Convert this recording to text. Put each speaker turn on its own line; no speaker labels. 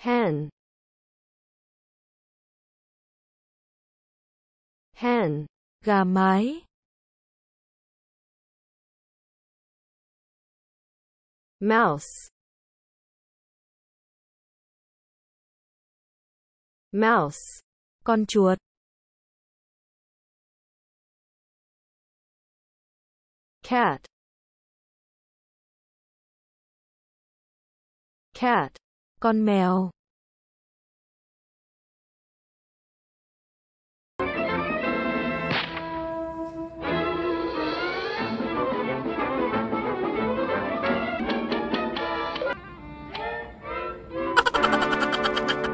hen hen
gà mái.
mouse mouse
con chuột.
cat cat
con mèo.